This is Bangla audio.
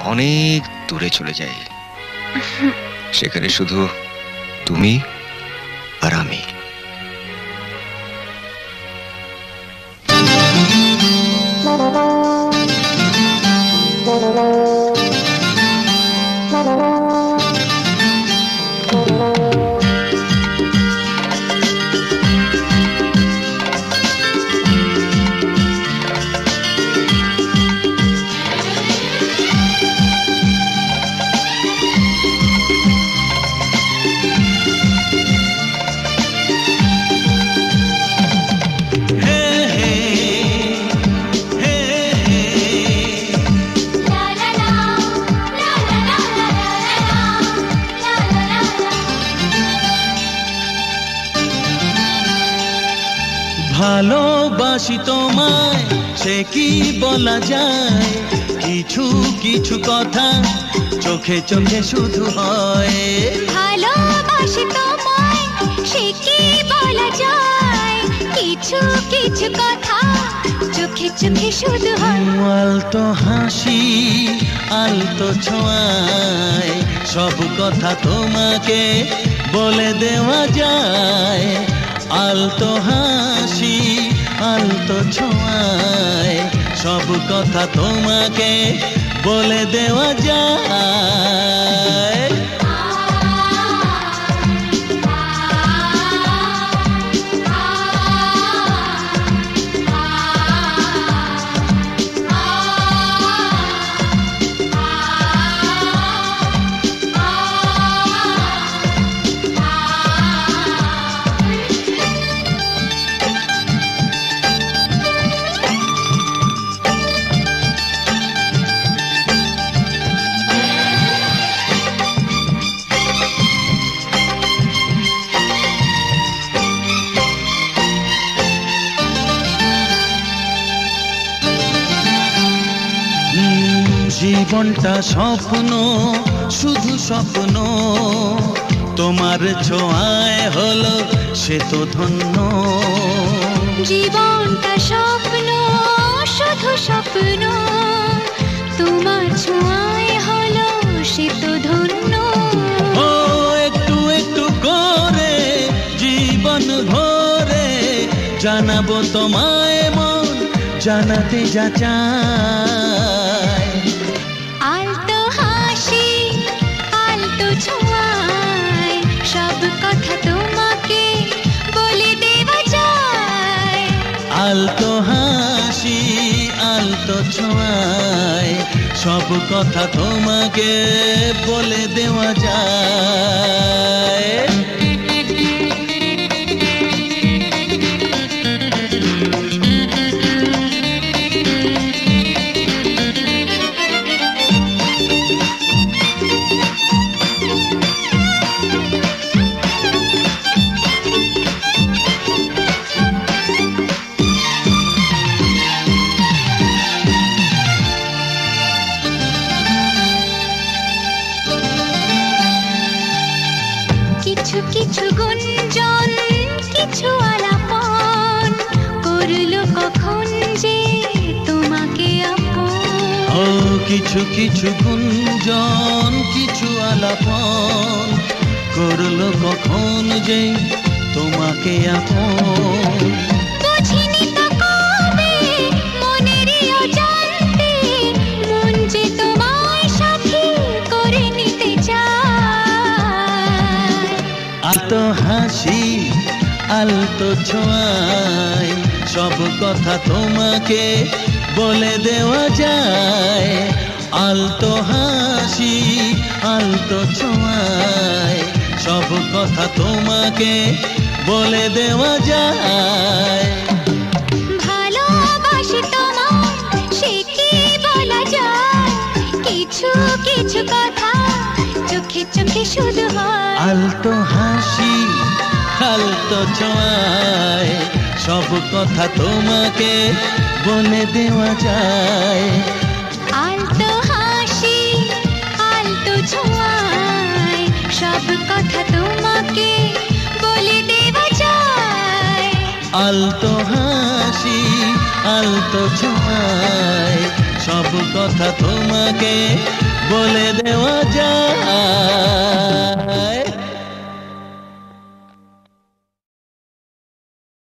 অনেক দূরে চলে যায়। সেখানে শুধু তুমি আর আমি। ভালোবাসি তোমায় সে কি বলা যায়? কিছু কিছু কথা চোখে চোখে শুধু হয়। ভালোবাসি তোমায় সে কি বলা যায়? কিছু কিছু কথা চোখে চোখে শুধু হয়। আলতো হাসি আলতো ছোঁয়ায় সব কথা তোমাকে বলে দেওয়া যায়। আলতো হাসি আলতো ছোঁয়ায়। সব কথা তোমাকে বলে দেওয়া যায়। জীবনটা স্বপ্ন শুধু স্বপ্ন। তোমার ছোঁয়ায় হলো সে তো ধন্য। জীবনটা স্বপ্ন শুধু স্বপ্ন। তোমার ছোঁয়ায় হলো সে তো ধন্য। ও একটু একটু করে জীবন ভরে জানাব তোমায় মন জানাতে যা চায় আলতো হাসি আলতো ছোঁয়ায় সব কথা তোমাকে বলে দেওয়া যায়। কিছু কিছু গুঞ্জন, কিছু আলাপন করল কখন যে তোমাকে ও, কিছু কিছু গুঞ্জন, কিছু আলাপন করল কখন যে তোমাকে আপন। আলতো হাসি, আলতো ছোঁয়ায়, সব কথা তোমাকে বলে দেওয়া যায়। আলতো হাসি, আলতো ছোঁয়ায়, সব কথা তোমাকে বলে দেওয়া যায়। ভালোবাসি তোমায়, সে কি বলা যায়? কিছু কিছু কথা চোখে চোখে শুধু হয়। আলতো হাসি আলতো ছোঁয়ায় সব কথা তোমাকে বলে দেওয়া যায়। আলতো হাসি আলতো ছোঁয়ায় সব কথা তোমাকে বলে দেওয়া যায়। আলতো হাসি আলতো কথা कथा तुम के बोले देवा जा।